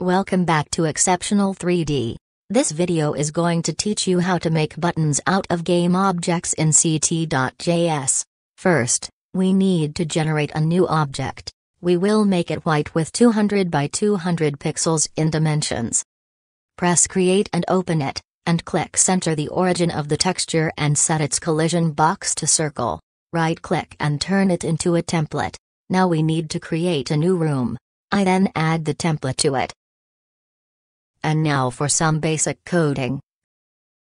Welcome back to Exceptional 3D. This video is going to teach you how to make buttons out of game objects in CT.js. First, we need to generate a new object. We will make it white with 200 by 200 pixels in dimensions. Press create and open it, and click center the origin of the texture and set its collision box to circle. Right click and turn it into a template. Now we need to create a new room. I then add the template to it. And now for some basic coding.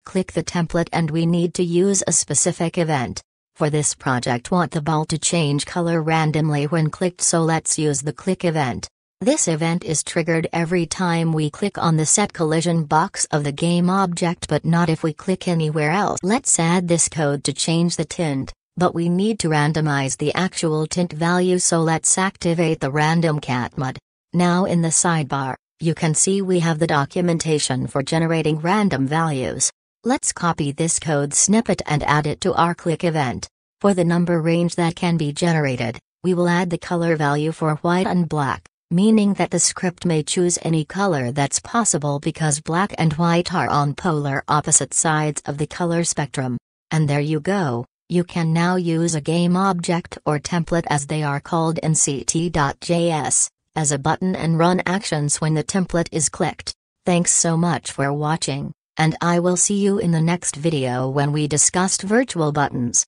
Click the template and we need to use a specific event. For this project want the ball to change color randomly when clicked so let's use the click event. This event is triggered every time we click on the set collision box of the game object but not if we click anywhere else. Let's add this code to change the tint, but we need to randomize the actual tint value so let's activate the random catmod. Now in the sidebar, you can see we have the documentation for generating random values. Let's copy this code snippet and add it to our click event. For the number range that can be generated, we will add the color value for white and black, meaning that the script may choose any color that's possible because black and white are on polar opposite sides of the color spectrum. And there you go, you can now use a game object or template as they are called in CT.js as a button and run actions when the template is clicked. Thanks so much for watching, and I will see you in the next video when we discussed virtual buttons.